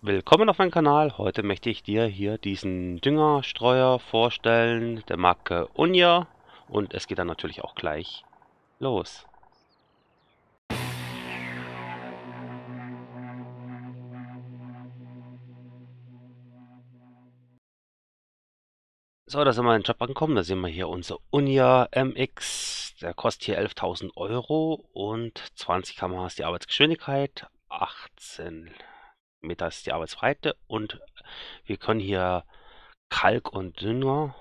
Willkommen auf meinem Kanal. Heute möchte ich dir hier diesen Düngerstreuer vorstellen, der Marke Unia. Und es geht dann natürlich auch gleich los. So, da sind wir in den Job angekommen. Da sehen wir hier unser Unia MX. Der kostet hier 11.000 Euro und 20 km/h ist die Arbeitsgeschwindigkeit, 18 Meter ist die Arbeitsbreite und wir können hier Kalk und Dünger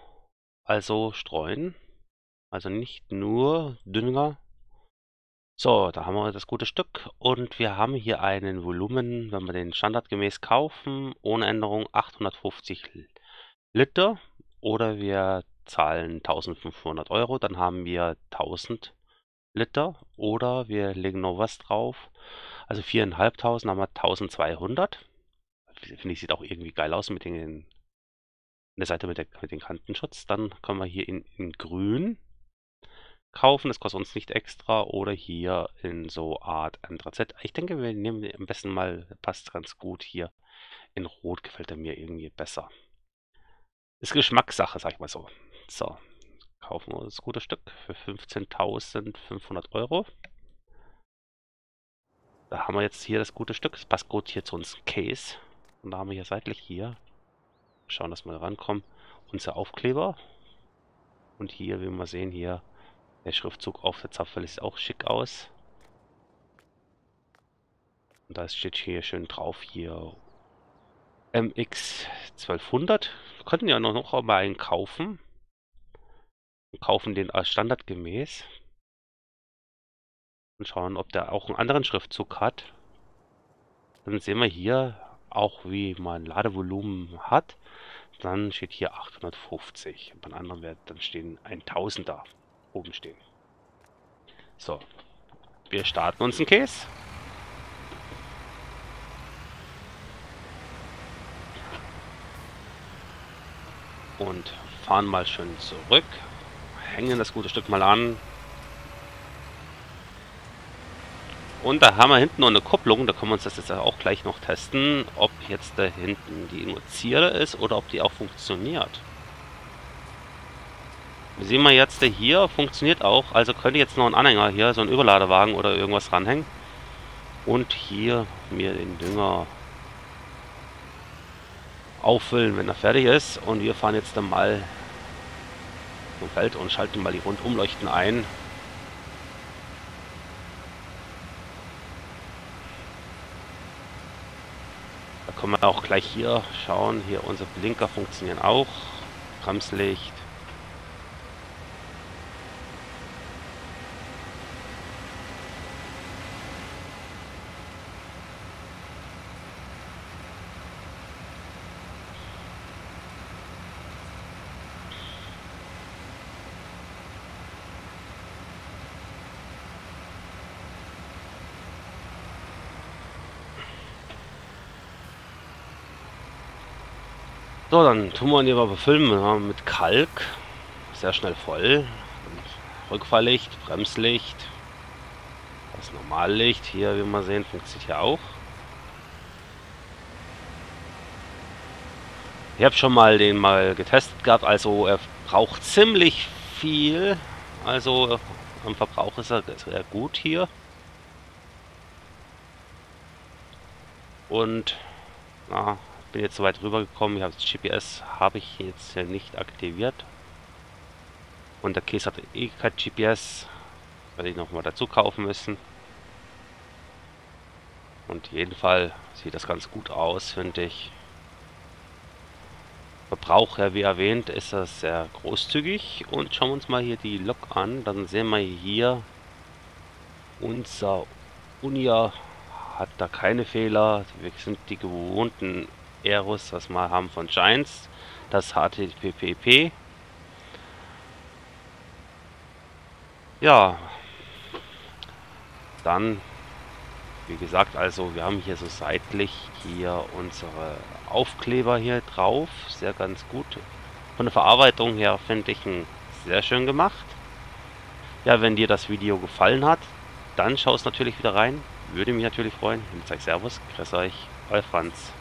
also streuen. Also nicht nur Dünger. So, da haben wir das gute Stück und wir haben hier einen Volumen, wenn wir den standardgemäß kaufen, ohne Änderung 850 Liter oder wir zahlen 1500 Euro, dann haben wir 1000 Liter oder wir legen noch was drauf also 4.500 haben wir 1.200. Finde ich, sieht auch irgendwie geil aus mit den, der Seite mit, der, mit dem Kantenschutz. Dann können wir hier in, in grün kaufen. Das kostet uns nicht extra. Oder hier in so Art Antrazit. Ich denke, wir nehmen am besten mal, passt ganz gut hier. In Rot gefällt er mir irgendwie besser. Ist Geschmackssache, sag ich mal so. So, kaufen wir das gute Stück für 15.500 Euro. Da haben wir jetzt hier das gute Stück. Das passt gut hier zu unserem Case. Und da haben wir hier seitlich hier. Schauen, dass wir rankommen. Unser Aufkleber. Und hier, wie wir sehen, hier der Schriftzug auf der Zapfel sieht auch schick aus. Und da steht hier schön drauf hier MX 1200. Wir könnten ja noch mal einen kaufen. Und kaufen den als standardgemäß und schauen, ob der auch einen anderen Schriftzug hat. Dann sehen wir hier auch, wie man Ladevolumen hat. Dann steht hier 850. Beim anderen wird dann stehen 1000er oben stehen. So, wir starten uns einen Case. Und fahren mal schön zurück. Hängen das gute Stück mal an. Und da haben wir hinten noch eine Kupplung, da können wir uns das jetzt auch gleich noch testen, ob jetzt da hinten die nur Zierde ist oder ob die auch funktioniert. Sehen wir jetzt, der hier funktioniert auch, also könnte jetzt noch ein Anhänger hier, so ein Überladewagen oder irgendwas ranhängen. Und hier mir den Dünger auffüllen, wenn er fertig ist. Und wir fahren jetzt dann mal zum Feld und schalten mal die Rundumleuchten ein. Können wir auch gleich hier schauen. Hier unsere Blinker funktionieren auch. Bremslicht. So, dann tun wir ihn lieber befüllen ja, mit Kalk. Sehr schnell voll. Und Rückfahrlicht, Bremslicht. Das Normallicht hier, wie wir sehen, funktioniert hier auch. Ich habe schon mal den mal getestet gehabt, also er braucht ziemlich viel. Also am Verbrauch ist er sehr gut hier. Und na, bin jetzt soweit rübergekommen. Ich habe das GPS habe ich jetzt nicht aktiviert. Und der Case hat eh kein GPS. Werde ich nochmal dazu kaufen müssen. Und jeden Fall sieht das ganz gut aus, finde ich. Verbrauch, ja, wie erwähnt, ist das sehr großzügig. Und schauen wir uns mal hier die Lok an. Dann sehen wir hier, unser Unia hat da keine Fehler. Wir sind die gewohnten Aeros, was wir haben von Giants, das HTTPP. Ja, dann, wie gesagt, also wir haben hier so seitlich hier unsere Aufkleber hier drauf, sehr ganz gut. Von der Verarbeitung her finde ich ihn sehr schön gemacht. Ja, wenn dir das Video gefallen hat, dann schau es natürlich wieder rein. Würde mich natürlich freuen. Ich sage Servus, grüß euch, euer Franz.